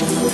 We'll